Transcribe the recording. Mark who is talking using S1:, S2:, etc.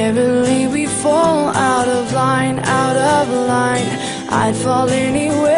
S1: Invariably we fall out of line, out of line. I'd fall anywhere